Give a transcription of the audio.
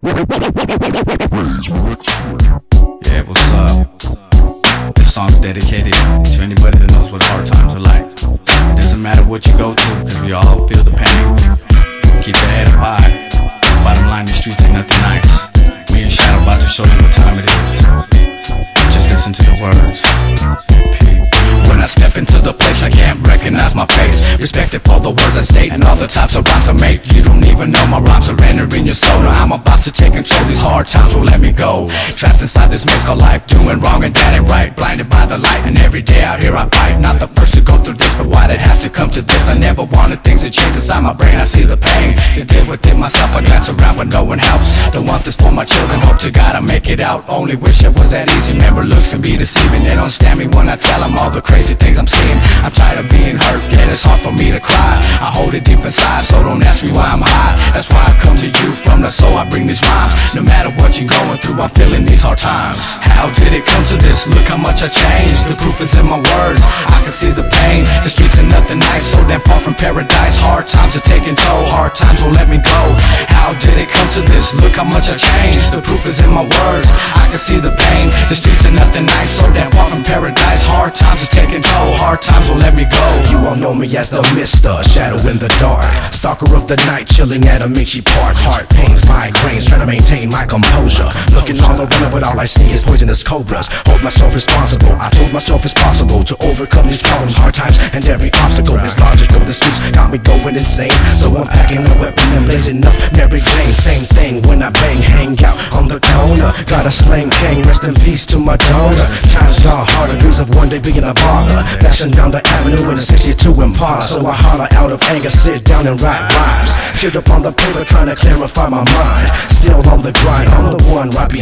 Yeah, what's up? This song's dedicated to anybody that knows what hard times are like. It doesn't matter what you go through, cause we all feel the pain. Keep your head up high. Bottom line, the streets ain't nothing nice. Me and Shadow about to show you what time it is. Just listen to the words. Into the place, I can't recognize my face. Respected for the words I state and all the types of rhymes I make. You don't even know my rhymes are entering your soul. Now I'm about to take control. These hard times won't let me go. Trapped inside this maze called life, doing wrong and that ain't right. Blinded by the light, and every day out here I fight. Not the first to go through this, but why'd it have to come to this? I never wanted inside my brain. I see the pain. To deal with it myself, I glance around, but no one helps. Don't want this for my children. Hope to God I make it out. Only wish it was that easy. Remember, looks can be deceiving. They don't stand me when I tell them all the crazy things I'm seeing. I'm tired of being hurt, yeah, it's hard for me to cry. I hold it deep inside, so don't ask me why I'm high. That's why I come to you from the soul, I bring these rhymes. No matter what you're going through, I'm feeling these hard times. How did it come to this? Look how much I changed. The proof is in my words. I can see the pain. The streets are nothing nice, so damn far from paradise. Hard times are taking toll, hard times won't let me go. How did it come to this? Look how much I changed. The proof is in my words. I can see the pain. The streets are nothing nice, so damn far from paradise. Hard times are taking toll, hard times won't let me go. You all know me as the mister, shadow in the dark. Stalker of the night, chilling at a Amici Park. Heart pains, migraines, trying to maintain my composure. Looking all around but all I see is poisonous cobras. Hold myself responsible, I told myself it's possible To overcome these problems, hard times, and every obstacle Is logical, the streets got me going insane. So I'm packing a weapon and blazing up Mary Jane Same thing when I bang, hang out on the corner. Got a slang king, rest in peace to my donor Times got harder, dreams of one day being a baller. Dashing down the avenue in a 62 Impala. So I holler out of anger, sit down and write rhymes. Cheered up on the paper trying to clarify my mind. Still on the grind, I'm the one right behind